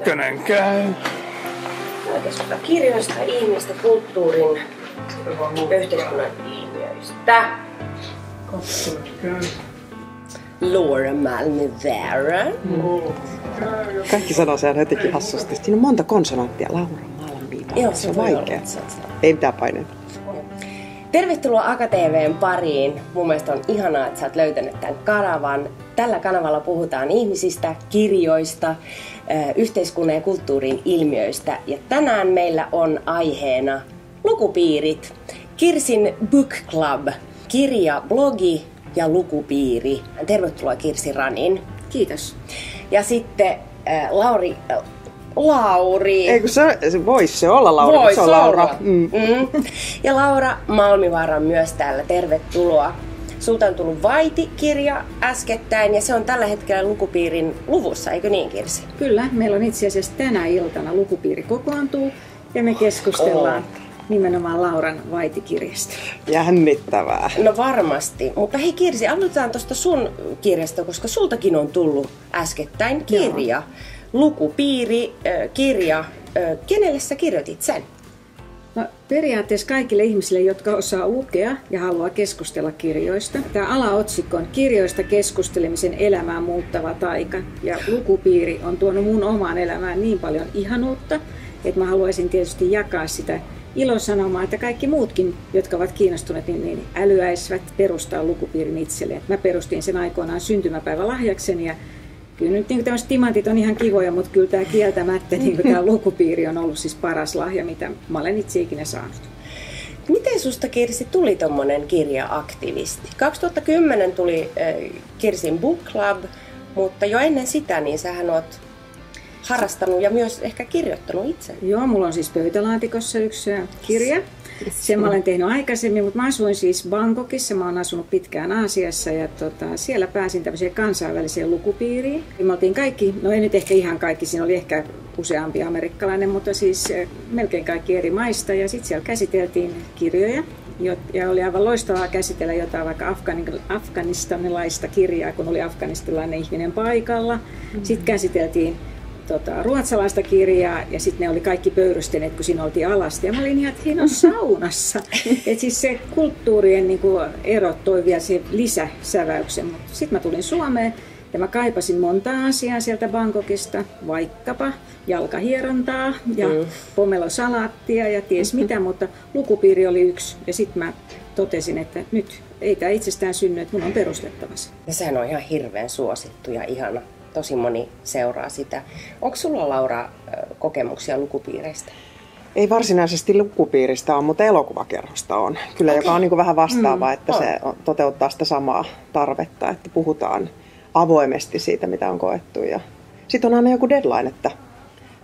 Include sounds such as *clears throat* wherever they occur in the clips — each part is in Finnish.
Ykkönen käy. Keskustelua kirjoista, ihmistä, kulttuurin, yhteiskunnan ilmiöistä. Kakkonen käy. Laura Malmivera. Kaikki sanoo sen jotenkin hassusti. Siinä on monta konsonanttia. Laura Malmi. Joo, se vaikea. se on se. Ei mitään paineita. Tervetuloa AkaTVn pariin. Mun mielestä on ihanaa, että sä oot löytänyt tämän kanavan. Tällä kanavalla puhutaan ihmisistä, kirjoista, yhteiskunnan ja kulttuurin ilmiöistä. Ja tänään meillä on aiheena lukupiirit. Kirsin Book Club, kirja, blogi ja lukupiiri. Tervetuloa Kirsi Ranin. Kiitos. Ja sitten äh, Lauri, äh, Lauri. Ei kun se, se voisi se olla Laura, mutta Vois se on Laura. olla. Mm. Mm. Ja Laura Malmivaara myös täällä. Tervetuloa. Sulta on tullut Vaiti-kirja äskettäin ja se on tällä hetkellä lukupiirin luvussa, eikö niin Kirsi? Kyllä, meillä on itse asiassa tänä iltana lukupiiri kokoontuu ja me keskustellaan nimenomaan Lauran Vaitikirjasta. Jännittävää. No varmasti. Mutta hei Kirsi, aloitetaan tuosta sun kirjasta, koska sultakin on tullut äskettäin kirja. Lukupiiri, äh, kirja. Äh, kenelle sä kirjoitit sen? No, periaatteessa kaikille ihmisille, jotka osaa lukea ja haluaa keskustella kirjoista. Tämä alaotsikko on Kirjoista keskustelemisen elämää muuttava taika. Ja lukupiiri on tuonut mun omaan elämään niin paljon ihanuutta, että mä haluaisin tietysti jakaa sitä ilosanomaa, että kaikki muutkin, jotka ovat kiinnostuneet, niin, niin älyäisivät perustaa lukupiirin itselleen. Mä perustin sen aikoinaan syntymäpäivä lahjakseni ja Kyllä nyt niin tämmöiset timantit on ihan kivoja, mutta kyllä tämä kieltämättä niin tämä *laughs* lukupiiri on ollut siis paras lahja, mitä mä olen itse ikinä saanut. Miten susta Kirsi tuli tommonen kirja-aktivisti? 2010 tuli äh, Kirsin Book Club, mutta jo ennen sitä niin sähän oot harrastanut ja myös ehkä kirjoittanut itse. Joo, mulla on siis pöytälaatikossa yksi kirja. Sen mä olen tehnyt aikaisemmin, mutta mä asuin siis Bangkokissa, mä oon asunut pitkään Aasiassa ja tota, siellä pääsin tämmöiseen kansainväliseen lukupiiriin. Ja me oltiin kaikki, no ei nyt ehkä ihan kaikki, siinä oli ehkä useampi amerikkalainen, mutta siis äh, melkein kaikki eri maista ja sitten siellä käsiteltiin kirjoja. jo- Ja oli aivan loistavaa käsitellä jotain vaikka Afgani- afganistanilaista kirjaa, kun oli afganistanilainen ihminen paikalla. Sitten käsiteltiin tota, ruotsalaista kirjaa ja sitten ne oli kaikki pöyrysteneet, kun siinä oltiin alasti. Ja mä olin ihan, että he on saunassa. *laughs* Et siis se kulttuurien niin kuin, erot toi vielä se lisäsäväyksen. Mutta sitten mä tulin Suomeen ja mä kaipasin monta asiaa sieltä Bangkokista, vaikkapa jalkahierontaa ja mm. pomelosalaattia ja ties mitä, *laughs* mutta lukupiiri oli yksi. Ja sitten mä totesin, että nyt ei tämä itsestään synny, että mun on perustettava se. Ja sehän on ihan hirveän suosittu ja ihana. Tosi moni seuraa sitä. Onko sulla Laura kokemuksia lukupiireistä? Ei varsinaisesti lukupiiristä ole, mutta elokuvakerhosta on. Kyllä, okay. joka on niin kuin vähän vastaava, mm, että on. se toteuttaa sitä samaa tarvetta, että puhutaan avoimesti siitä, mitä on koettu. Ja sitten on aina joku deadline, että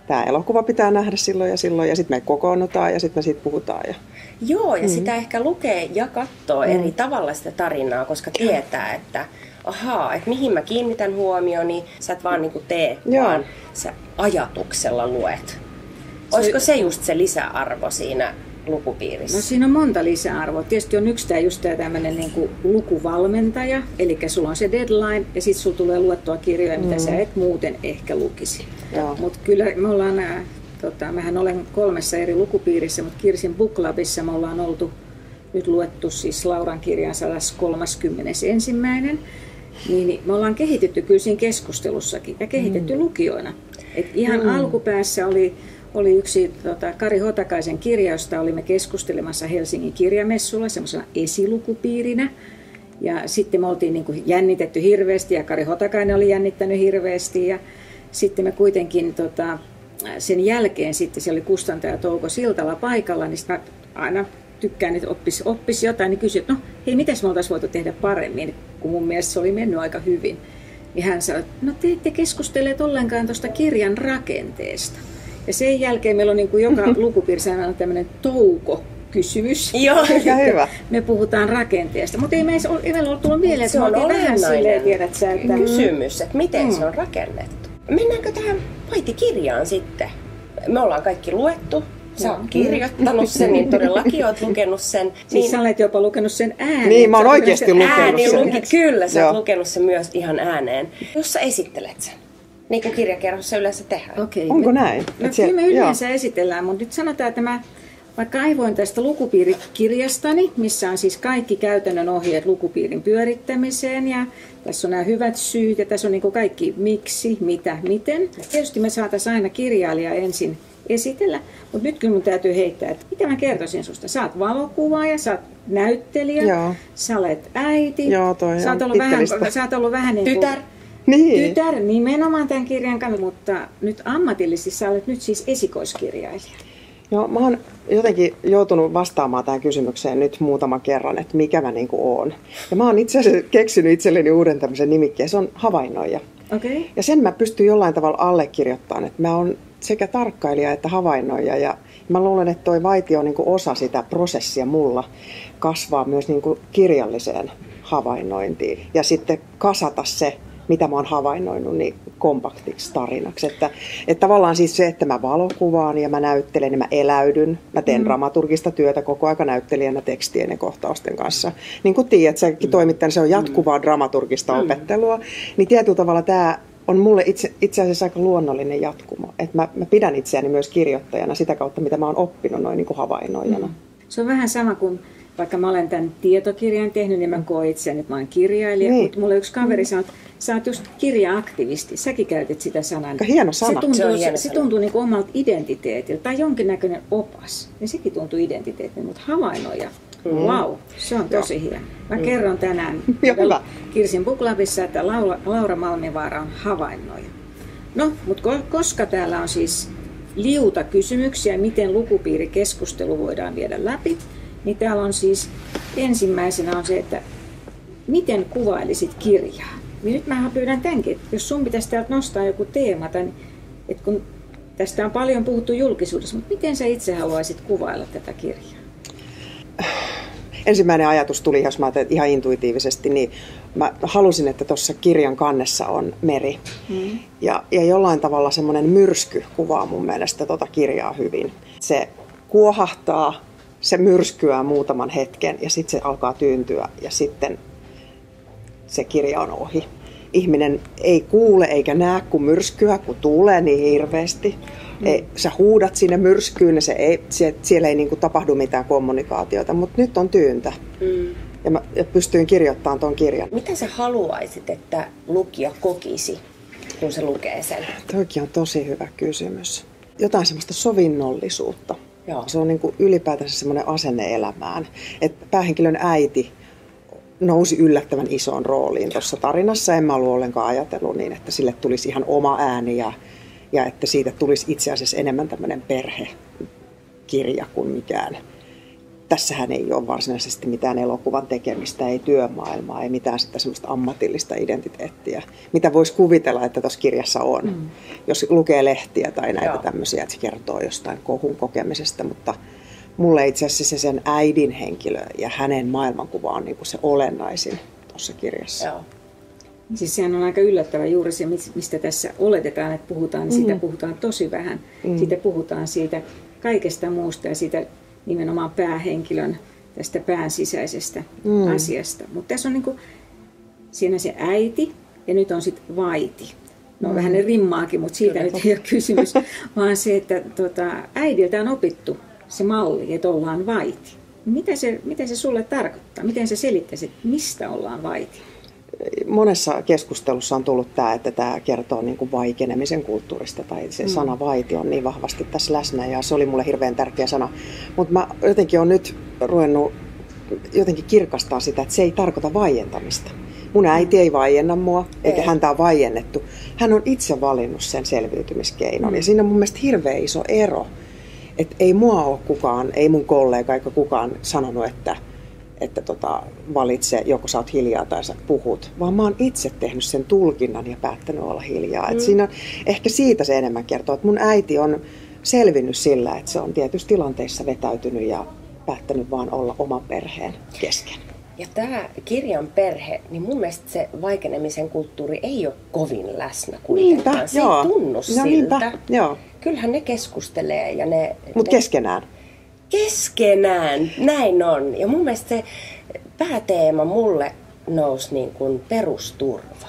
tämä elokuva pitää nähdä silloin ja silloin, ja sitten me kokoonnutaan ja sitten me siitä puhutaan. Ja... Joo, ja mm. sitä ehkä lukee ja katsoo mm. eri tavalla sitä tarinaa, koska tietää, että ahaa, että mihin mä kiinnitän huomioni, sä et vaan niinku tee, Joo. vaan sä ajatuksella luet. Olisiko se just se lisäarvo siinä lukupiirissä? No siinä on monta lisäarvoa. Tietysti on yksi tämä just tämä tämmöinen niin kuin lukuvalmentaja, eli sulla on se deadline ja sitten sulla tulee luettua kirjoja, mitä sä et muuten ehkä lukisi. Mutta kyllä me ollaan, ää, tota, mehän olen kolmessa eri lukupiirissä, mutta Kirsin Book Clubissa me ollaan oltu nyt luettu siis Lauran kirjan 131. Niin me ollaan kehitetty kyllä siinä keskustelussakin ja kehitetty mm. lukijoina. Et ihan mm. alkupäässä oli, oli yksi tota, Kari Hotakaisen kirja, josta olimme keskustelemassa Helsingin kirjamessulla semmoisena esilukupiirinä. Ja sitten me oltiin niin kuin jännitetty hirveästi ja Kari Hotakainen oli jännittänyt hirveästi. Ja sitten me kuitenkin tota, sen jälkeen sitten siellä oli kustantaja Touko Siltala paikalla, niin aina tykkään, että oppisi oppis jotain, niin kysyin, että no hei, miten me oltaisiin voitu tehdä paremmin, kun mun mielestä se oli mennyt aika hyvin. Ja hän sanoi, että no te ette keskustelleet ollenkaan tuosta kirjan rakenteesta. Ja sen jälkeen meillä on niin kuin joka *laughs* lukupiirissä aina tämmöinen touko kysymys. *laughs* Joo. Hyvä. Me puhutaan rakenteesta, mutta ei meillä ole, ei meillä ole tullut mieleen, Se että me on vähän silleen, tiedät sä, että kysymys, että miten Mm. se on rakennettu. Mennäänkö tähän Vaiti-kirjaan sitten? Me ollaan kaikki luettu. Sä oot kirjoittanut sen, niin todellakin oot lukenut sen. Siis niin sä olet jopa lukenut sen ääneen. Niin, mä oon oikeasti sen lukenut ääni sen. luki, kyllä, sä oot Joo. lukenut sen myös ihan ääneen. Jos sä esittelet sen. Niin kuin kirjakerhossa yleensä tehdään. Okei. Onko me- näin? No, se- kyllä me joo. yleensä esitellään, mutta nyt sanotaan, että mä vaikka aivoin tästä lukupiirikirjastani, missä on siis kaikki käytännön ohjeet lukupiirin pyörittämiseen ja tässä on nämä hyvät syyt ja tässä on niin kaikki miksi, mitä, miten. Tietysti me saataisiin aina kirjailija ensin esitellä, mutta nyt kyllä mun täytyy heittää, että mitä mä kertoisin susta. Sä oot valokuvaaja, sä oot näyttelijä, Joo. sä olet äiti, Joo, toi sä, oot ollut vähän, sä oot ollut vähän niin kuin Tytär. Niin. Tytär nimenomaan tämän kirjan kannalta, mutta nyt ammatillisesti sä olet nyt siis esikoiskirjailija. Joo, mä oon jotenkin joutunut vastaamaan tähän kysymykseen nyt muutaman kerran, että mikä mä niinku oon. Ja mä oon itse asiassa keksinyt itselleni uuden tämmöisen nimikkeen, se on havainnoija. Okei. Okay. Ja sen mä pystyn jollain tavalla allekirjoittamaan, että mä oon sekä tarkkailija että havainnoija. Ja mä luulen, että toi vaitio on niin osa sitä prosessia mulla kasvaa myös niin kirjalliseen havainnointiin. Ja sitten kasata se, mitä mä oon havainnoinut, niin kompaktiksi tarinaksi. Että, että tavallaan siis se, että mä valokuvaan ja mä näyttelen ja mä eläydyn. Mä teen mm. dramaturgista työtä koko aika näyttelijänä tekstien ja kohtausten kanssa. Niin kuin tiedät, säkin toimittajana, se on jatkuvaa dramaturgista mm. opettelua. Niin tietyllä tavalla tämä on mulle itse, itse asiassa aika luonnollinen jatkumo. Että mä, mä pidän itseäni myös kirjoittajana sitä kautta, mitä mä oon oppinut noin niin kuin havainnoijana. Mm. Se on vähän sama kuin vaikka mä olen tämän tietokirjan tehnyt, niin mä koen itseäni, että mä oon kirjailija. Niin. Mutta mulle yksi kaveri sanoi, että sä oot just kirja-aktivisti. Säkin käytit sitä sanaa. Aika hieno sana. Se tuntuu, Se on se, hieno se sana. tuntuu niin omalta identiteetiltä tai jonkinnäköinen opas. Niin sekin tuntuu identiteetiltä, mutta havainnoija. Mm. Wow, se on tosi hieno. Mä kerron tänään *laughs* Joo, hyvä. Kirsin Buklabissa, että Laura, Laura Malmivaara on havainnoija. No, mutta ko- koska täällä on siis liuta kysymyksiä, miten lukupiirikeskustelu voidaan viedä läpi, niin täällä on siis ensimmäisenä on se, että miten kuvailisit kirjaa? Niin nyt mä pyydän tämänkin, että jos sun pitäisi täältä nostaa joku teema, tai että kun tästä on paljon puhuttu julkisuudessa, mutta miten sä itse haluaisit kuvailla tätä kirjaa? *sighs* ensimmäinen ajatus tuli, jos mä ajattelin ihan intuitiivisesti, niin mä halusin, että tuossa kirjan kannessa on meri. Mm. Ja, ja jollain tavalla semmoinen myrsky kuvaa mun mielestä tota kirjaa hyvin. Se kuohahtaa, se myrskyää muutaman hetken ja sitten se alkaa tyyntyä ja sitten se kirja on ohi. Ihminen ei kuule eikä näe, kun myrskyä, kun tuulee niin hirveästi. Mm. Ei, sä huudat sinne myrskyyn ja se ei, se, siellä ei niinku tapahdu mitään kommunikaatiota, mutta nyt on tyyntä. Mm. Ja mä ja pystyin kirjoittamaan tuon kirjan. Mitä sä haluaisit, että lukija kokisi, kun se lukee sen? Toikin on tosi hyvä kysymys. Jotain semmoista sovinnollisuutta. Joo. Se on niin kuin ylipäätänsä semmoinen asenne elämään. Että päähenkilön äiti nousi yllättävän isoon rooliin tuossa tarinassa. En mä ollut ollenkaan ajatellut niin, että sille tulisi ihan oma ääni ja, ja että siitä tulisi itse asiassa enemmän tämmöinen perhekirja kuin mikään. Tässähän ei ole varsinaisesti mitään elokuvan tekemistä, ei työmaailmaa, ei mitään sitä semmoista ammatillista identiteettiä, mitä voisi kuvitella, että tuossa kirjassa on. Mm. Jos lukee lehtiä tai näitä Joo. tämmöisiä, että se kertoo jostain kohun kokemisesta, mutta mulle itse asiassa se sen äidin henkilö ja hänen maailmankuva on niin kuin se olennaisin tuossa kirjassa. Joo. Siis sehän on aika yllättävä juuri se, mis- mistä tässä oletetaan, että puhutaan, niin siitä puhutaan tosi vähän. Mm. Siitä puhutaan siitä kaikesta muusta ja siitä nimenomaan päähenkilön tästä pään sisäisestä mm. asiasta. Mutta tässä on niinku, siinä se äiti ja nyt on sitten vaiti. No mm. vähän ne rimmaakin, mutta siitä nyt ei ole kysymys, *laughs* vaan se, että tota, äidiltä on opittu se malli, että ollaan vaiti. Mitä se, mitä se sulle tarkoittaa? Miten sä selittäisit, mistä ollaan vaiti? Monessa keskustelussa on tullut tämä, että tämä kertoo niin kuin vaikenemisen kulttuurista tai se mm. sana vaiti on niin vahvasti tässä läsnä ja se oli mulle hirveän tärkeä sana. Mutta mä jotenkin on nyt ruvennut jotenkin kirkastaa sitä, että se ei tarkoita vaientamista. Mun äiti ei vaienna mua, eikä Ei. häntä ole vaiennettu. Hän on itse valinnut sen selviytymiskeinon. Mm. Ja siinä on mun mielestä hirveän iso ero. Että ei mua ole kukaan, ei mun kollega eikä kukaan sanonut, että, että tota, valitse, joko sä oot hiljaa tai sä puhut. Vaan mä oon itse tehnyt sen tulkinnan ja päättänyt olla hiljaa. Mm. Et siinä on, ehkä siitä se enemmän kertoo, että mun äiti on selvinnyt sillä, että se on tietysti tilanteissa vetäytynyt ja päättänyt vaan olla oman perheen kesken. Ja tämä kirjan perhe, niin mun mielestä se vaikenemisen kulttuuri ei ole kovin läsnä kuitenkaan. se joo. ei tunnu no, siltä. Niinpä, joo. Kyllähän ne keskustelee ja ne... Mutta ne keskenään. Keskenään, näin on. Ja mun mielestä se pääteema mulle nousi niin kuin perusturva.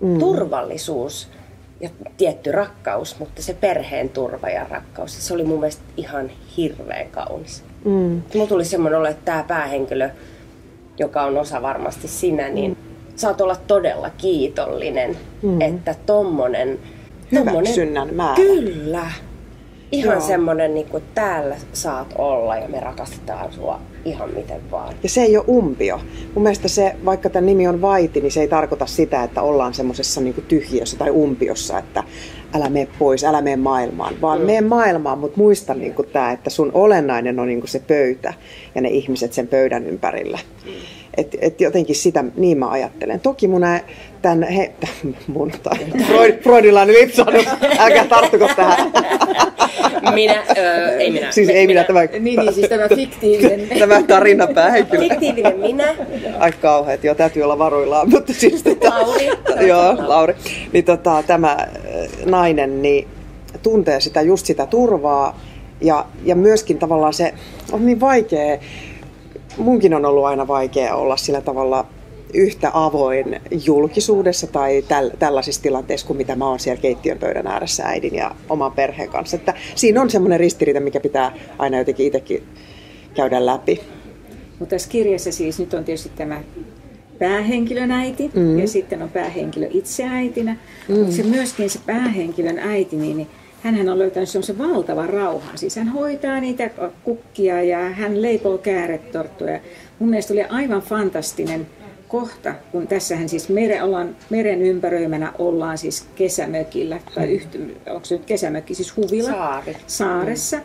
Mm. Turvallisuus ja tietty rakkaus, mutta se perheen turva ja rakkaus, se oli mun mielestä ihan hirveän kaunis. Mm. Mulla tuli semmoinen olo, että tämä päähenkilö, joka on osa varmasti sinä, niin mm. saat olla todella kiitollinen, mm. että tommonen... Hyväksynnän määrä. Kyllä. Ihan Joo. semmoinen, niin kuin täällä saat olla ja me rakastetaan sua ihan miten vaan. Ja se ei ole umpio. Mun mielestä se, vaikka tämän nimi on vaiti, niin se ei tarkoita sitä, että ollaan semmoisessa niin tyhjiössä tai umpiossa, että älä mene pois, älä mene maailmaan, vaan mm. mene maailmaan, mutta muista niin kuin tämä, että sun olennainen on niin kuin se pöytä ja ne ihmiset sen pöydän ympärillä. Mm. Et, et jotenkin sitä, niin mä ajattelen. Toki mun tämän, he, *laughs* mun tai Freud, freudilainen lipsahdus, älkää tarttuko tähän. *laughs* Minä, öö, ei minä. Siis ei minä, tämä... Niin, niin siis tämä fiktiivinen. *laughs* tämä tarina päähenkilö. Fiktiivinen minä. Ai kauheat, joo, täytyy olla varuillaan, mutta siis... Tota, Lauri. joo, Lauri. Niin tota, tämä nainen, niin tuntee sitä, just sitä turvaa, ja, ja myöskin tavallaan se on niin vaikea, munkin on ollut aina vaikea olla sillä tavalla yhtä avoin julkisuudessa tai täl, tällaisissa tilanteissa kuin mitä mä oon siellä keittiön pöydän ääressä äidin ja oman perheen kanssa. Että siinä on semmoinen ristiriita, mikä pitää aina jotenkin itsekin käydä läpi. Mutta tässä kirjassa siis nyt on tietysti tämä päähenkilön äiti mm. ja sitten on päähenkilö itse äitinä. Mm. Mutta se myöskin se päähenkilön äiti, niin, niin hän on löytänyt semmoisen valtavan rauhan. Siis hän hoitaa niitä kukkia ja hän leipoo kääretorttuja. Mun mielestä oli aivan fantastinen kohta, kun tässähän siis mere, ollaan, meren ympäröimänä ollaan siis kesämökillä, tai yhtä, onko se nyt kesämökki, siis huvila Saari. saaressa. Mm.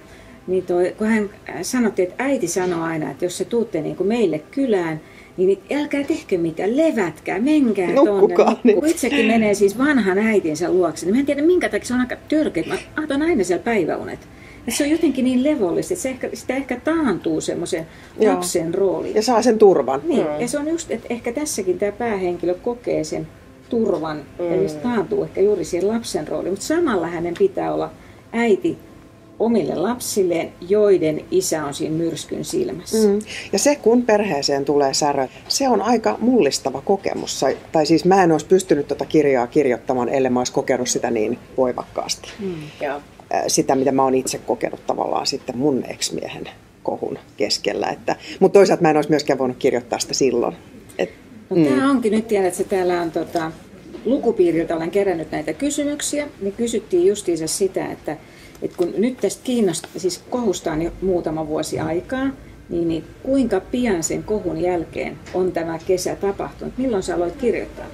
Niin toi, kun hän sanoi, että äiti sanoi aina, että jos se tuutte niin kuin meille kylään, niin älkää tehkö mitään, levätkää, menkää Nukkukaa, tuonne. Niin. Kun itsekin menee siis vanhan äitinsä luokse, niin mä en tiedä minkä takia se on aika törkeä. Mä aina siellä päiväunet. Ja se on jotenkin niin levollista, että se ehkä, sitä ehkä taantuu semmoisen lapsen rooliin. Ja saa sen turvan. Niin, mm. ja se on just, että ehkä tässäkin tämä päähenkilö kokee sen turvan mm. ja just taantuu ehkä juuri siihen lapsen rooliin. Mutta samalla hänen pitää olla äiti omille lapsilleen, joiden isä on siinä myrskyn silmässä. Mm. Ja se, kun perheeseen tulee särö, se on aika mullistava kokemus. Tai siis mä en olisi pystynyt tuota kirjaa kirjoittamaan, ellei mä olisi kokenut sitä niin voimakkaasti. Mm. Ja sitä, mitä mä oon itse kokenut tavallaan sitten mun ex-miehen kohun keskellä. Että, mutta toisaalta mä en olisi myöskään voinut kirjoittaa sitä silloin. Et, no, mm. Tämä onkin nyt, tiedät, että täällä on tota, lukupiiriltä olen kerännyt näitä kysymyksiä, niin kysyttiin justiinsa sitä, että, että kun nyt tästä Kiinasta, siis kohusta on jo muutama vuosi aikaa, niin, niin kuinka pian sen kohun jälkeen on tämä kesä tapahtunut? Milloin sä aloit kirjoittaa?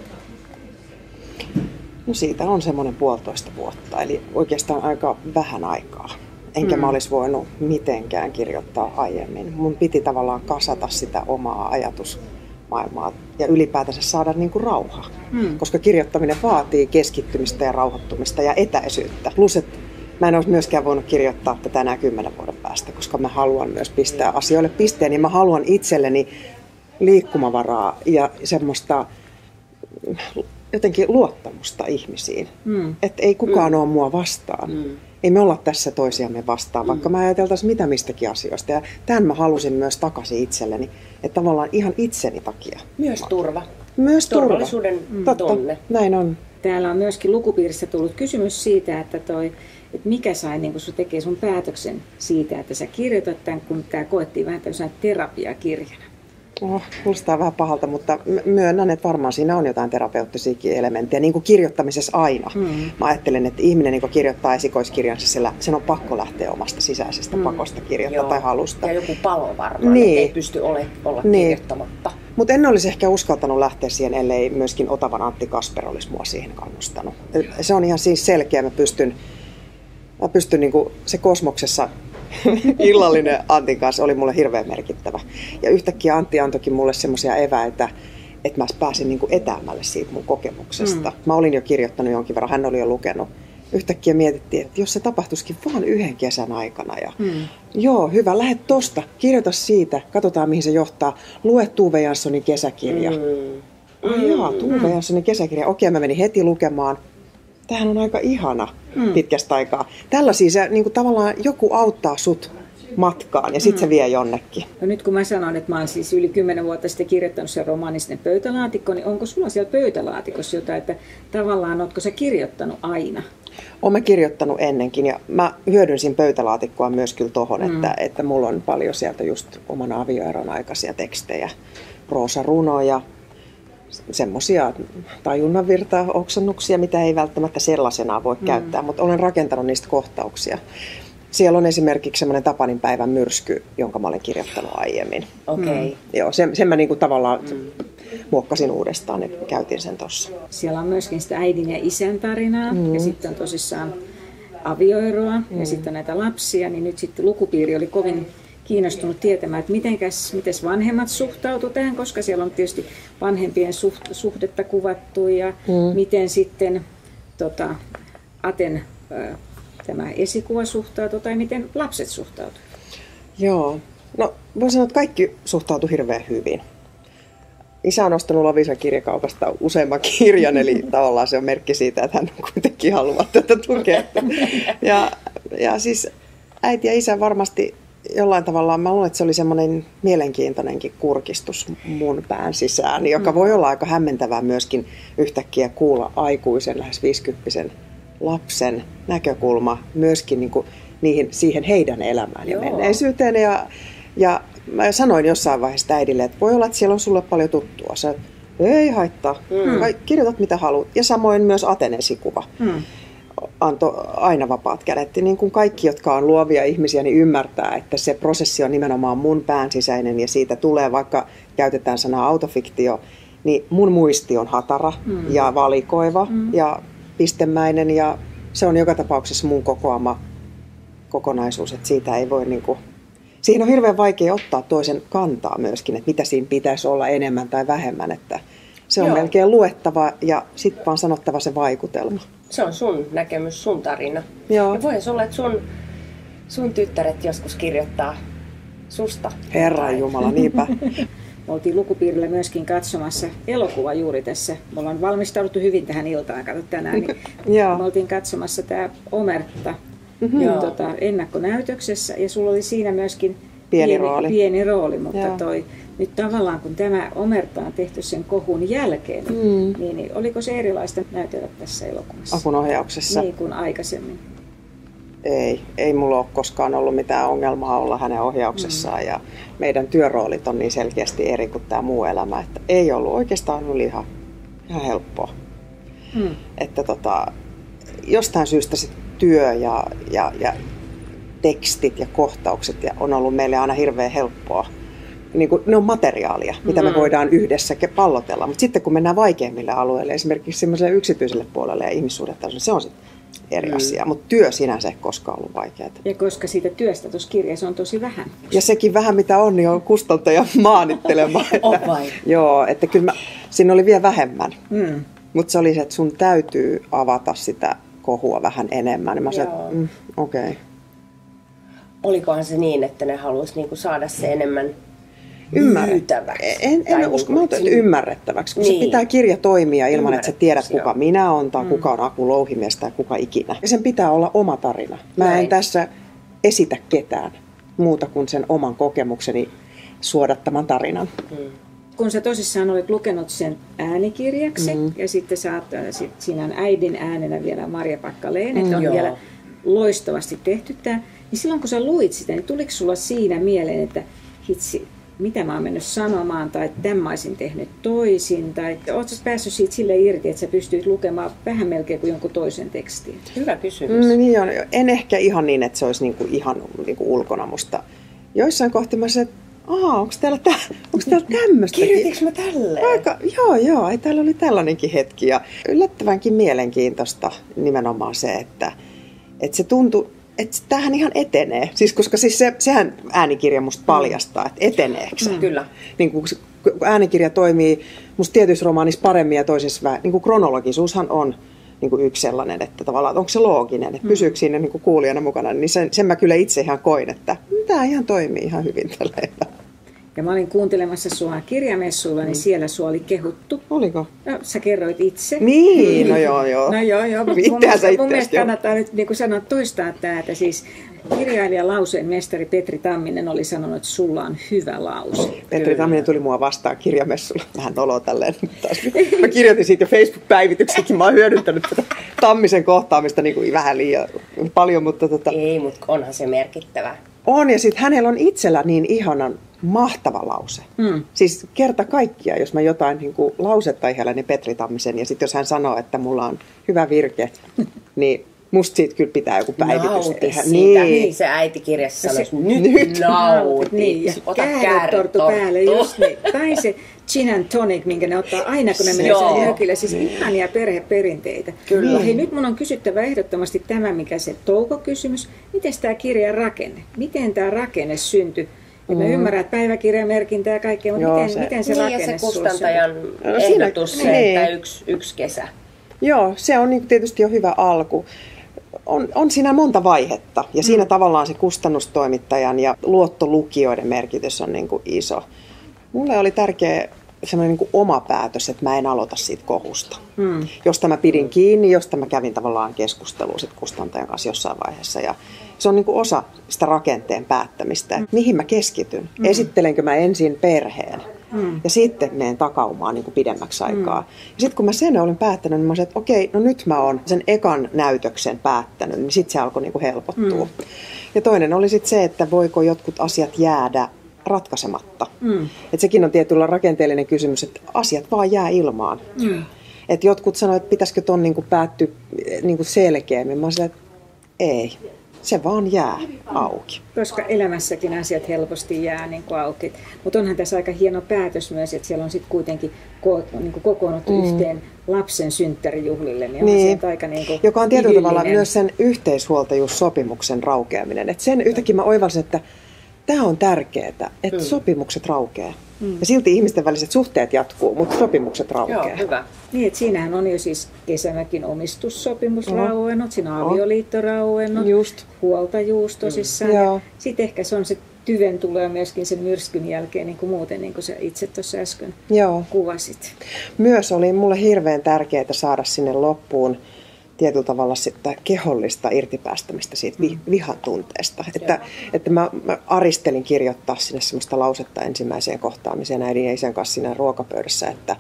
No siitä on semmoinen puolitoista vuotta, eli oikeastaan aika vähän aikaa. Enkä mm. mä olisi voinut mitenkään kirjoittaa aiemmin. Mun piti tavallaan kasata sitä omaa ajatusmaailmaa ja ylipäätänsä saada niin kuin rauha. Mm. Koska kirjoittaminen vaatii keskittymistä ja rauhoittumista ja etäisyyttä. Plus, että mä en olisi myöskään voinut kirjoittaa tätä enää kymmenen vuoden päästä, koska mä haluan myös pistää asioille pisteen. Niin mä haluan itselleni liikkumavaraa ja semmoista jotenkin luottamusta ihmisiin. Mm. Että ei kukaan mm. ole mua vastaan. Mm. Ei me olla tässä toisiamme vastaan, mm. vaikka mä ajateltaisiin mitä mistäkin asioista. Ja tämän mä halusin myös takaisin itselleni. Että tavallaan ihan itseni takia. Myös turva. Myös Turvallisuuden turva. Totta, tonne. näin on. Täällä on myöskin lukupiirissä tullut kysymys siitä, että, toi, että mikä sai niin sun tekee sun päätöksen siitä, että sä kirjoitat tämän, kun tämä koettiin vähän tämmöisenä terapiakirjana. Oh, kuulostaa vähän pahalta, mutta myönnän, että varmaan siinä on jotain terapeuttisiakin elementtejä, niin kuin kirjoittamisessa aina. Mm. Mä ajattelen, että ihminen niin kirjoittaa esikoiskirjansa, sillä sen on pakko lähteä omasta sisäisestä mm. pakosta kirjoittaa Joo. tai halusta. Ja joku palo varmaan, niin. ei pysty ole, olla niin. kirjoittamatta. Mutta en olisi ehkä uskaltanut lähteä siihen, ellei myöskin Otavan Antti Kasper olisi mua siihen kannustanut. Se on ihan siis selkeä, mä pystyn, mä pystyn niin kuin se kosmoksessa *laughs* illallinen Antin kanssa oli mulle hirveän merkittävä. Ja yhtäkkiä Antti antoikin mulle semmoisia eväitä, että mä pääsin niin kuin etäämälle siitä mun kokemuksesta. Mm. Mä olin jo kirjoittanut jonkin verran, hän oli jo lukenut. Yhtäkkiä mietittiin, että jos se tapahtuisikin vain yhden kesän aikana. Ja, mm. Joo, hyvä, lähde tosta, kirjoita siitä, katsotaan mihin se johtaa. Lue Tuve Janssonin kesäkirja. Mm. Ai jaa, Tuve mm. Janssonin kesäkirja. Okei, mä menin heti lukemaan tämähän on aika ihana mm. pitkästä aikaa. Tällaisia se niin kuin tavallaan joku auttaa sut matkaan ja sitten se vie jonnekin. No nyt kun mä sanon, että mä oon siis yli 10 vuotta sitten kirjoittanut sen romaanin sinne pöytälaatikkoon, niin onko sulla siellä pöytälaatikossa jotain, että tavallaan ootko sä kirjoittanut aina? Olen kirjoittanut ennenkin ja mä hyödynsin pöytälaatikkoa myös kyllä tohon, mm. että, että mulla on paljon sieltä just oman avioeron aikaisia tekstejä, proosarunoja, semmoisia tajunnanvirta oksennuksia, mitä ei välttämättä sellaisenaan voi mm. käyttää, mutta olen rakentanut niistä kohtauksia. Siellä on esimerkiksi semmoinen Tapanin päivän myrsky, jonka mä olen kirjoittanut aiemmin. Okei. Okay. Mm. Joo, sen, sen mä niinku tavallaan mm. muokkasin uudestaan ja käytin sen tuossa. Siellä on myöskin sitä äidin ja isän tarinaa mm. ja sitten on tosissaan avioeroa mm. ja sitten näitä lapsia, niin nyt sitten lukupiiri oli kovin kiinnostunut tietämään, että mitenkäs, mites vanhemmat suhtautuivat tähän, koska siellä on tietysti vanhempien suht, suhdetta kuvattu ja mm. miten sitten tota, Aten tämä esikuva suhtautuu tai miten lapset suhtautuvat? Joo, no voin sanoa, että kaikki suhtautuu hirveän hyvin. Isä on ostanut Lovisan kirjakaupasta useamman kirjan, eli *laughs* tavallaan se on merkki siitä, että hän kuitenkin haluaa tätä tukea. *laughs* Ja, ja siis äiti ja isä varmasti jollain tavalla, mä luulen, että se oli semmoinen mielenkiintoinenkin kurkistus mun pään sisään, joka mm. voi olla aika hämmentävää myöskin yhtäkkiä kuulla aikuisen, lähes 50 lapsen näkökulma myöskin niin kuin niihin, siihen heidän elämään Joo. ja menneisyyteen. Ja, ja mä sanoin jossain vaiheessa äidille, että voi olla, että siellä on sulle paljon tuttua. Sä, ei haittaa, mm. kirjoitat mitä haluat. Ja samoin myös Atenesikuva. Mm antoi aina vapaat kädet. Niin kuin kaikki, jotka on luovia ihmisiä, niin ymmärtää, että se prosessi on nimenomaan mun pään sisäinen ja siitä tulee, vaikka käytetään sanaa autofiktio, niin mun muisti on hatara mm. ja valikoiva mm. ja pistemäinen ja se on joka tapauksessa mun kokoama kokonaisuus, että siitä ei voi niin kuin, siihen on hirveän vaikea ottaa toisen kantaa myöskin, että mitä siinä pitäisi olla enemmän tai vähemmän, että se on Joo. melkein luettava ja sitten vaan sanottava se vaikutelma. Se on sun näkemys, sun tarina. Joo. Ja voisi olla, että sun, sun tyttäret joskus kirjoittaa susta. Herran Jumala, niinpä. Me *laughs* oltiin lukupiirillä myöskin katsomassa elokuva juuri tässä. Me ollaan valmistauduttu hyvin tähän iltaan, kato tänään. Niin *laughs* me oltiin katsomassa tämä Omerta mm-hmm. tota, ennakkonäytöksessä ja sulla oli siinä myöskin pieni, pieni rooli. Pieni rooli, mutta toi, nyt tavallaan kun tämä Omerta on tehty sen kohun jälkeen, mm. niin, niin oliko se erilaista näytellä tässä elokuvassa? Akun ohjauksessa? Niin kuin aikaisemmin. Ei, ei mulla ole koskaan ollut mitään ongelmaa olla hänen ohjauksessaan mm. ja meidän työroolit on niin selkeästi eri kuin tämä muu elämä, että ei ollut oikeastaan ollut ihan, ihan helppoa. Mm. Että tota, jostain syystä se työ ja, ja, ja tekstit ja kohtaukset ja on ollut meille aina hirveän helppoa. Niin kuin, ne on materiaalia, mitä me mm. voidaan yhdessä pallotella. Mutta sitten kun mennään vaikeimmille alueille, esimerkiksi semmoiselle yksityiselle puolelle ja ihmissuhdetasolle, se on sitten eri mm. asia. Mutta työ sinänsä ei koskaan ollut vaikeaa. Ja koska siitä työstä tuossa kirjassa on tosi vähän. Ja sekin vähän mitä on, niin on kustantaja *laughs* maanittelema. että, *laughs* oh joo, että kyllä mä, siinä oli vielä vähemmän. Mm. Mutta se oli se, että sun täytyy avata sitä kohua vähän enemmän. Mä sanoin, mm, okei. Okay olikohan se niin, että ne halusi niinku saada se enemmän ymmärrettäväksi. En, en tai usko, niinku, että ymmärrettäväksi, kun niin. se pitää kirja toimia ilman, että sä tiedät, kuka joo. minä olen tai mm. kuka on Aku Louhimies tai kuka ikinä. Ja sen pitää olla oma tarina. Mä Näin. en tässä esitä ketään muuta kuin sen oman kokemukseni suodattaman tarinan. Mm. Kun sä tosissaan olet lukenut sen äänikirjaksi mm. ja sitten sä oot, sit siinä on äidin äänenä vielä Marja Pakkaleen, mm. että on Joo. vielä loistavasti tehty tämä niin silloin kun sä luit sitä, niin tuliko sulla siinä mieleen, että hitsi, mitä mä oon mennyt sanomaan, tai tämän mä olisin tehnyt toisin, tai ootko päässyt siitä sille irti, että sä pystyit lukemaan vähän melkein kuin jonkun toisen tekstin? Hyvä kysymys. Mm, niin on. En ehkä ihan niin, että se olisi niinku ihan niinku ulkona musta. Joissain kohti mä se, että Aa, onko täällä, tä, onko täällä *laughs* tämmöistä? Kirjoitinko mä tälleen? Aika, joo, joo, ei, täällä oli tällainenkin hetki. Ja yllättävänkin mielenkiintoista nimenomaan se, että, että se tuntui että tämähän ihan etenee. Siis, koska siis se, sehän äänikirja musta paljastaa, että eteneekö se. Mm, kyllä. Niin kun, kun äänikirja toimii musta tietyissä romaanissa paremmin ja toisessa vähän, niin kronologisuushan on niin kuin yksi sellainen, että tavallaan että onko se looginen, että mm. pysyykö siinä niin kuin kuulijana mukana, niin sen, sen mä kyllä itse ihan koin, että tämä ihan toimii ihan hyvin tällä Ja mä olin kuuntelemassa sua kirjamessuilla, niin siellä sua oli kehuttu. Oliko? No, sä kerroit itse. Niin, no joo, joo. No joo, joo. Mutta mun, mielestä, mun mielestä kannattaa nyt niin kuin sanoa toistaa tämä, että siis kirjailija lauseen mestari Petri Tamminen oli sanonut, että sulla on hyvä lause. Petri Tamminen tuli mua vastaan kirjamessulla. Vähän noloa tälleen. Taas. *laughs* Mä kirjoitin siitä jo Facebook-päivityksekin. Mä oon hyödyntänyt tätä Tammisen kohtaamista niin kuin vähän liian paljon, mutta tota, Ei, mutta onhan se merkittävä. On. Ja sitten hänellä on itsellä niin ihanan mahtava lause. Mm. Siis kerta kaikkia, jos mä jotain niin kuin lausetta ihailen, niin Petri Tammisen. Ja sitten jos hän sanoo, että mulla on hyvä virke, *laughs* niin musta siitä kyllä pitää joku päivitys. Nauti Eihän- siitä. Niin. Se äiti kirjassa sanoisi, nyt, nyt *laughs* nauti. Niin, ja Ota kääretorttu päälle, just niin. Tai se gin and tonic, minkä ne ottaa aina, kun ne menee sinne mökille. Siis ihania perheperinteitä. Kyllä. Hei, nyt mun on kysyttävä ehdottomasti tämä, mikä se toukokysymys. Miten tämä kirjan rakenne? Miten tämä rakenne syntyi? Ja mä ymmärrän, että päiväkirjamerkintä ja kaikkea, mutta Joo, miten, se- miten se Niin, ja rakenne se sulla kustantajan No siinä- ehdotus, se, niin. että yksi, yksi kesä. Joo, se on niin tietysti jo hyvä alku. On, on siinä monta vaihetta ja siinä Mm. tavallaan se kustannustoimittajan ja luottolukijoiden merkitys on niin kuin iso. Mulle oli tärkeä semmoinen niin kuin oma päätös, että mä en aloita siitä kohusta. Mm. Josta mä pidin kiinni, josta mä kävin tavallaan keskustelua sit kustantajan kanssa jossain vaiheessa. Ja se on niin kuin osa sitä rakenteen päättämistä, että mihin mä keskityn. Mm. Esittelenkö mä ensin perheen ja sitten menen takaumaan niin kuin pidemmäksi aikaa. Ja sitten kun mä sen olin päättänyt, niin mä sanoin, että okei, no nyt mä oon sen ekan näytöksen päättänyt, niin sitten se alkoi niin kuin helpottua. Mm. Ja toinen oli sitten se, että voiko jotkut asiat jäädä ratkaisematta. Mm. Et sekin on tietyllä rakenteellinen kysymys, että asiat vaan jää ilmaan. Mm. Et jotkut sanoivat, että pitäisikö ton niinku päättyä niinku selkeämmin. Mä sanoin, että ei, se vaan jää auki. Koska elämässäkin asiat helposti jää niin kuin auki. Mutta onhan tässä aika hieno päätös myös, että siellä on sitten kuitenkin ko- niin kuin kokoonnuttu mm. yhteen lapsen synttärijuhlille. Niin, niin. Aika niin kuin joka on tietyllä tavalla myös sen yhteishuoltajuussopimuksen raukeaminen. Et sen yhtäkkiä mä oivalsin, että tämä on tärkeää, että sopimukset raukeaa. Ja silti ihmisten väliset suhteet jatkuu, mutta sopimukset Joo, raukeaa. hyvä. Niin, että siinähän on jo siis kesämökin omistussopimus Joo. rauennut, siinä on Joo. avioliitto rauennut, Just. huoltajuus tosissaan. Joo. Ja sitten ehkä se on se tyven tulee myöskin sen myrskyn jälkeen niin kuin muuten, niin kuin sä itse tuossa äsken Joo. kuvasit. Myös oli mulle hirveän tärkeää saada sinne loppuun tietyllä tavalla sitä kehollista irtipäästämistä siitä vi- vihan tunteesta. Että, että mä, mä aristelin kirjoittaa sinne semmoista lausetta ensimmäiseen kohtaamiseen äidin ja isän kanssa siinä ruokapöydässä, että,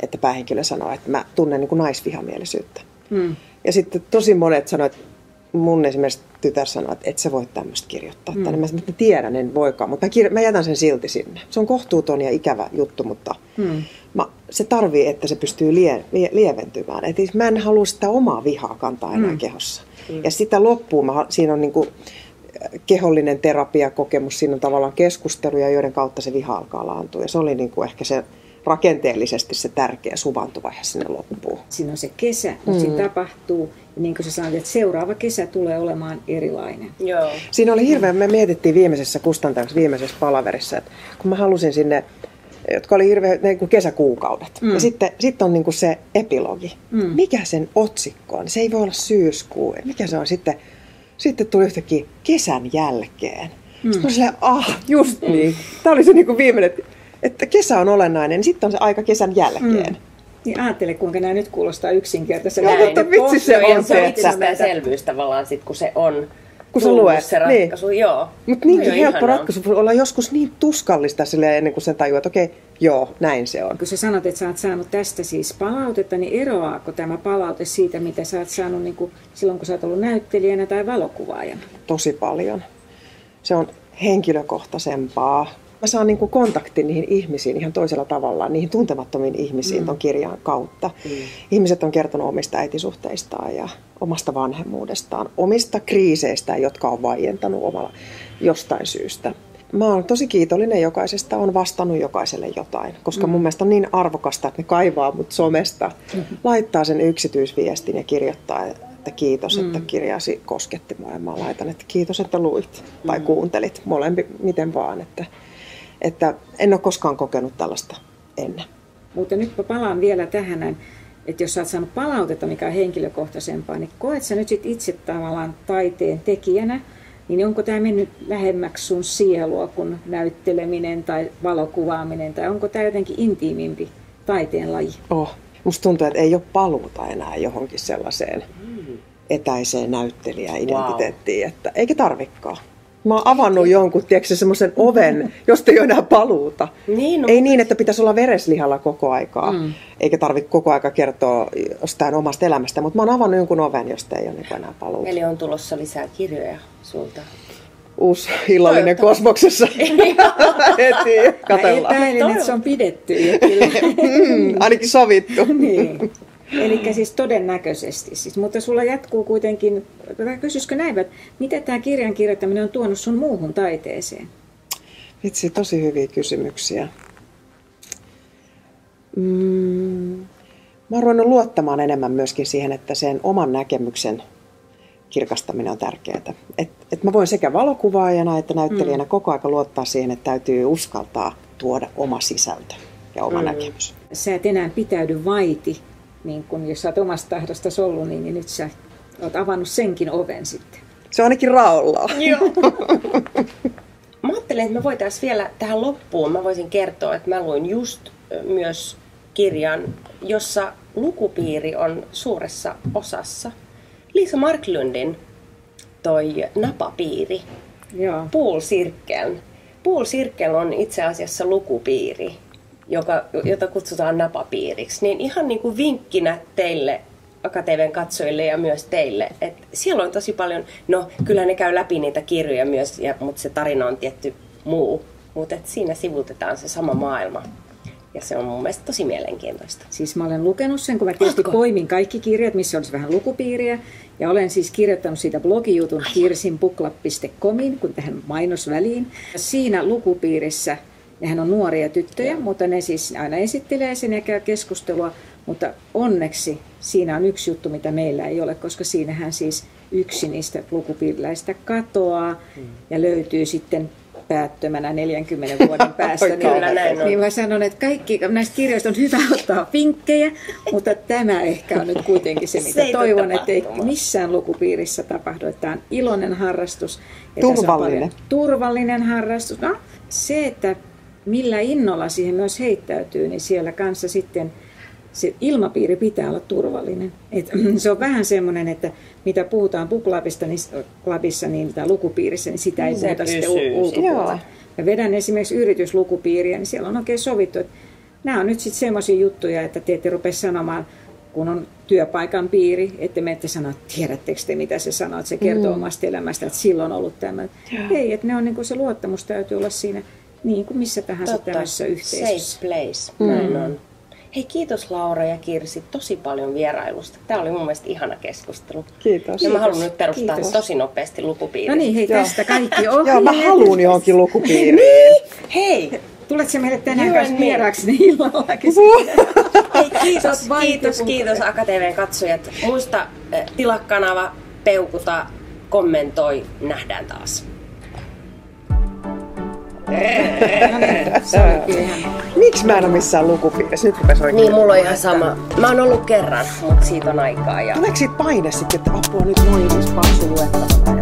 että päähenkilö sanoi, että mä tunnen niin kuin naisvihamielisyyttä. Mm. Ja sitten tosi monet sanoivat, että mun esimerkiksi tytär sanoi, että et sä voi tämmöistä kirjoittaa. Mm. Tänne. Mä, sanoin, että mä tiedän, en voikaan, mutta mä, kir- mä jätän sen silti sinne. Se on kohtuuton ja ikävä juttu, mutta Mm. Mä, se tarvii, että se pystyy lie, lie, lieventymään. Et mä en halua sitä omaa vihaa kantaa enää mm. kehossa. Mm. Ja sitä loppuun, mä, siinä on niinku kehollinen terapiakokemus, siinä on tavallaan keskusteluja, joiden kautta se viha alkaa laantua. Ja se oli niinku ehkä se rakenteellisesti se tärkeä suvantuvaihe sinne loppuun. Siinä on se kesä, mutta mm. siinä tapahtuu. Ja niin kuin sä sanoit, että seuraava kesä tulee olemaan erilainen. Joo. Siinä oli hirveän, me mietittiin viimeisessä kustantajaksi viimeisessä palaverissa, että kun mä halusin sinne, jotka oli hirveän niin kuin kesäkuukaudet. Mm. Ja sitten, sitten on niin kuin se epilogi. Mm. Mikä sen otsikko on? Se ei voi olla syyskuu. Mikä se on sitten? Sitten tuli yhtäkkiä kesän jälkeen. Mm. Sitten silleen, ah, just niin. Tämä oli se niin kuin viimeinen, että- kesä on olennainen, niin sitten on se aika kesän jälkeen. Mm. Niin ajattele, kuinka nämä nyt kuulostaa yksinkertaiselta. Joo, mutta vitsi se on se on että- selvyys tavallaan sit, kun se on Kun sä luet, se niin. ratkaisu. Joo. Mutta niin on helppo ihanaa. ratkaisu voi olla joskus niin tuskallista silleen, ennen kuin sen tajuaa, että okei, joo, näin se on. Kun sä sanot, että sä oot saanut tästä siis palautetta, niin eroaako tämä palaute siitä, mitä sä oot saanut niin kuin silloin, kun sä oot ollut näyttelijänä tai valokuvaajana? Tosi paljon. Se on henkilökohtaisempaa. Mä saan niin kuin kontaktin niihin ihmisiin ihan toisella tavalla, niihin tuntemattomiin ihmisiin mm. ton kirjan kautta. Mm. Ihmiset on kertonut omista äitisuhteistaan ja omasta vanhemmuudestaan, omista kriiseistään, jotka on vaientanut omalla jostain syystä. Mä oon tosi kiitollinen jokaisesta, on vastannut jokaiselle jotain, koska mun mielestä on niin arvokasta, että ne kaivaa mut somesta, laittaa sen yksityisviestin ja kirjoittaa, että kiitos, että kirjasi kosketti mua. Ja mä laitan, että kiitos, että luit tai kuuntelit, molempi, miten vaan. Että, että en ole koskaan kokenut tällaista ennen. Mutta nyt mä palaan vielä tähän, että jos sä oot saanut palautetta, mikä on henkilökohtaisempaa, niin koet sä nyt sit itse tavallaan taiteen tekijänä, niin onko tämä mennyt lähemmäksi sun sielua kuin näytteleminen tai valokuvaaminen, tai onko tämä jotenkin intiimimpi taiteen laji? Oh. Musta tuntuu, että ei ole paluuta enää johonkin sellaiseen etäiseen näyttelijäidentiteettiin, wow. että eikä tarvikkaa. Mä oon avannut jonkun, tiedätkö, semmoisen oven, josta ei ole enää paluuta. Niin, no, ei niin, että pitäisi olla vereslihalla koko aikaa, mm. eikä tarvitse koko aika kertoa jostain omasta elämästä, mutta mä oon avannut jonkun oven, josta ei ole niin enää paluuta. Eli on tulossa lisää kirjoja sulta. Uusi illallinen kosmoksessa. *laughs* *laughs* Heti, katellaan. Mä epäilen, että se on pidetty jo kyllä. mm, ainakin sovittu. niin. *laughs* Eli siis todennäköisesti. Siis, mutta sulla jatkuu kuitenkin, kysyisikö näin, että mitä tämä kirjan kirjoittaminen on tuonut sun muuhun taiteeseen? Vitsi, tosi hyviä kysymyksiä. Mm, mä oon ruvennut luottamaan enemmän myöskin siihen, että sen oman näkemyksen kirkastaminen on tärkeää. Et, et mä voin sekä valokuvaajana että näyttelijänä mm. koko aika luottaa siihen, että täytyy uskaltaa tuoda oma sisältö ja oma mm. näkemys. Sä et enää pitäydy vaiti niin kun, jos sä oot omasta tahdosta ollut, niin, niin nyt sä oot avannut senkin oven sitten. Se on ainakin raolla. Joo. *laughs* mä ajattelin, että me voitaisiin vielä tähän loppuun, mä voisin kertoa, että mä luin just myös kirjan, jossa lukupiiri on suuressa osassa. Liisa Marklundin toi napapiiri, Joo. Pool Circle. Pool Circle on itse asiassa lukupiiri, joka, jota kutsutaan napapiiriksi, niin ihan niin kuin vinkkinä teille AKTVn katsojille ja myös teille, että siellä on tosi paljon, no kyllä ne käy läpi niitä kirjoja myös, ja, mutta se tarina on tietty muu, mutta siinä sivutetaan se sama maailma. Ja se on mun mielestä tosi mielenkiintoista. Siis mä olen lukenut sen, kun mä tietysti Oletko? poimin kaikki kirjat, missä olisi vähän lukupiiriä. Ja olen siis kirjoittanut siitä blogijutun kirsinpukla.comin, kun tähän mainosväliin. Siinä lukupiirissä Nehän on nuoria tyttöjä, mutta ne siis aina esittelee sen ja käy keskustelua. Mutta onneksi siinä on yksi juttu, mitä meillä ei ole, koska siinähän siis yksi niistä lukupiiriläistä katoaa hmm. ja löytyy sitten päättömänä 40 vuoden *laughs* päästä. niin, Kyllä, näin on. niin mä sanon, että kaikki näistä kirjoista on hyvä ottaa vinkkejä, mutta tämä ehkä on nyt kuitenkin se, mitä se toivon, että ei missään lukupiirissä tapahdu. Että tämä on iloinen harrastus. Turvallinen. Turvallinen harrastus. No, se, että millä innolla siihen myös heittäytyy, niin siellä kanssa sitten se ilmapiiri pitää olla turvallinen. Et, *clears throat* se on vähän semmoinen, että mitä puhutaan puklabista niin, klabissa niin, tai lukupiirissä, niin sitä ei se puhuta sitten ulkopuolella. Ja vedän esimerkiksi yrityslukupiiriä, niin siellä on oikein sovittu, että nämä on nyt sitten semmoisia juttuja, että te ette rupea sanomaan, kun on työpaikan piiri, että me ette sano, tiedättekö te mitä se sanoo, että se kertoo mm. omasta elämästä, että silloin on ollut tämä. Ei, että ne on niin kuin se luottamus täytyy olla siinä niin kuin missä tahansa Totta. tämmöisessä yhteisössä. Safe place, mm. näin on. Hei, kiitos Laura ja Kirsi tosi paljon vierailusta. Tämä oli mun mielestä ihana keskustelu. Kiitos. Ja mä haluan nyt perustaa kiitos. tosi nopeasti lukupiirin. No niin, hei tästä kaikki ohjeet. *laughs* Joo, mä haluan johonkin lukupiiriin. niin, hei. Tuletko meille tänään kanssa vieraaksi niin illallakin? *laughs* hei, kiitos, kiitos, kiitos AKTVn katsojat. Muista eh, tilakanava, peukuta, kommentoi, nähdään taas. Miksi mä en ole missään lukupiirissä? Nyt rupes oikein. Niin, mulla on ihan sama. Mä oon ollut kerran, mutta siitä on aikaa. Ja... Tuleeko siitä paine sitten, että apua nyt noin paksu luettavana?